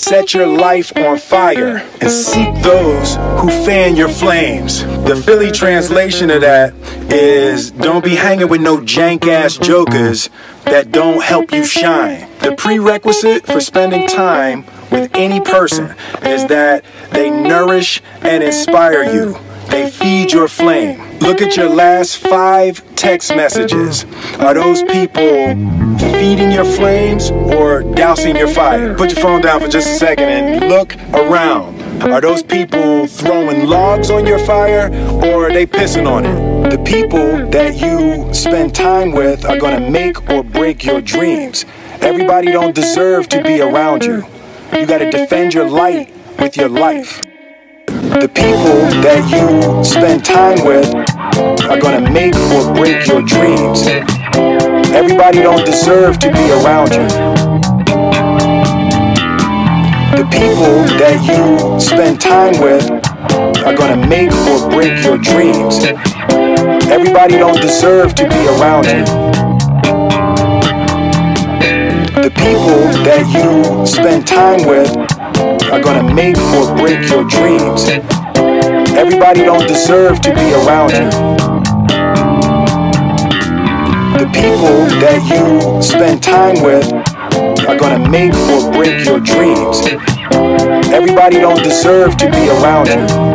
Set your life on fire and seek those who fan your flames. The Philly translation of that is don't be hanging with no jank ass jokers that don't help you shine. The prerequisite for spending time with any person is that they nourish and inspire you. They feed your flame. Look at your last five text messages. Are those people feeding your flames or dousing your fire? Put your phone down for just a second and look around. Are those people throwing logs on your fire or are they pissing on it? The people that you spend time with are going to make or break your dreams. Everybody don't deserve to be around you. You got to defend your light with your life. The people that you spend time with are gonna make or break your dreams. Everybody don't deserve to be around you. The people that you spend time with are gonna make or break your dreams. Everybody don't deserve to be around you. The people that you spend time with are gonna make or break your dreams. Everybody don't deserve to be around you. The people that you spend time with are gonna make or break your dreams. Everybody don't deserve to be around you.